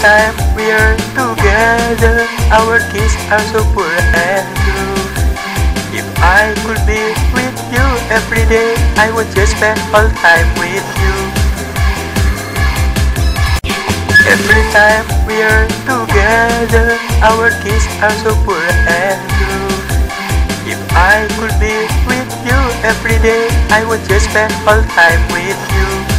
time we're together, our kiss are so pure and true. If I could be with you every day, I would just spend all time with you. Every time we're together, our kiss are so pure and true. If I could be with you every day, I would just spend all time with you.